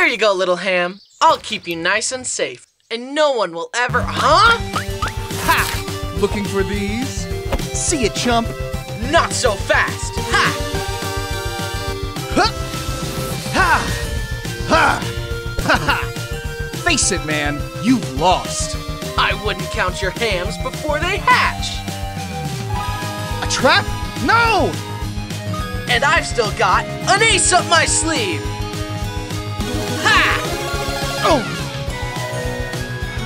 There you go, little ham. I'll keep you nice and safe, and no one will ever. Huh? Ha! Looking for these? See it, chump. Not so fast. Ha! Ha! Ha! Ha! Ha ha! Face it, man. You've lost. I wouldn't count your hams before they hatch. A trap? No! And I've still got an ace up my sleeve. Ha! Oh!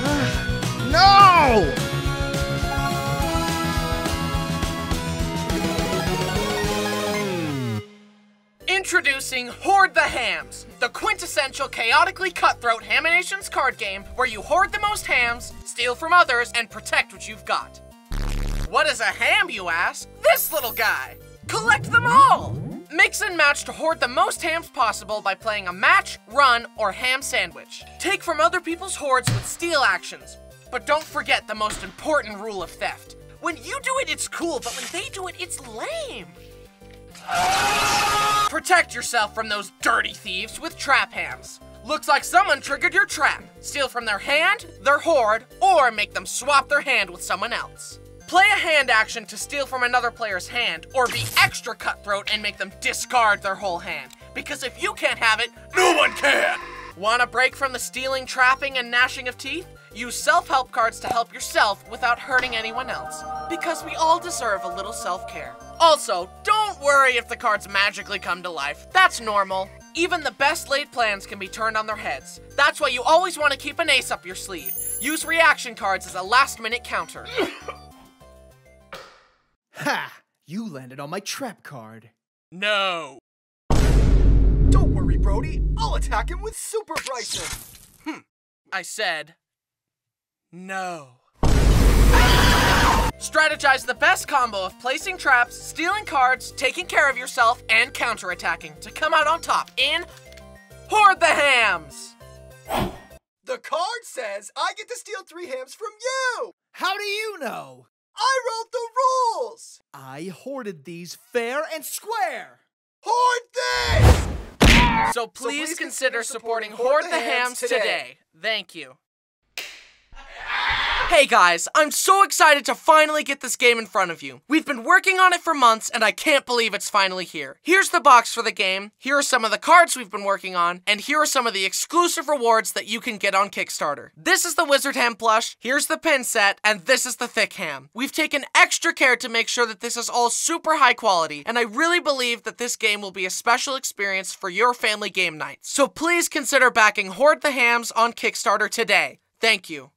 Ah, no! Introducing Hoard the Hams, the quintessential chaotically cutthroat Haminations card game where you hoard the most hams, steal from others, and protect what you've got. What is a ham, you ask? This little guy. Collect them all! Mix and match to hoard the most hams possible by playing a match, run, or ham sandwich. Take from other people's hoards with steal actions. But don't forget the most important rule of theft. When you do it, it's cool, but when they do it, it's lame. Protect yourself from those dirty thieves with trap hams. Looks like someone triggered your trap. Steal from their hand, their hoard, or make them swap their hand with someone else. Play a hand action to steal from another player's hand, or be extra cutthroat and make them discard their whole hand. Because if you can't have it, no one can! Want a break from the stealing, trapping, and gnashing of teeth? Use self-help cards to help yourself without hurting anyone else. Because we all deserve a little self-care. Also, don't worry if the cards magically come to life. That's normal. Even the best laid plans can be turned on their heads. That's why you always want to keep an ace up your sleeve. Use reaction cards as a last-minute counter. Landed on my trap card. no. Don't worry, Brody. I'll attack him with Super Bryson. Hmm. I said, no. Strategize the best combo of placing traps, stealing cards, taking care of yourself, and counterattacking to come out on top in Hoard the Hams! The card says I get to steal three hams from you. How do you know? I wrote the rules. I hoarded these fair and square. Hoard this. So please, consider supporting Hoard the Hams today. Thank you. Hey guys, I'm so excited to finally get this game in front of you. We've been working on it for months and I can't believe it's finally here. Here's the box for the game, here are some of the cards we've been working on, and here are some of the exclusive rewards that you can get on Kickstarter. This is the Wizard Ham plush, here's the pin set, and this is the thick ham. We've taken extra care to make sure that this is all super high quality, and I really believe that this game will be a special experience for your family game nights. So please consider backing Hoard the Hams on Kickstarter today. Thank you.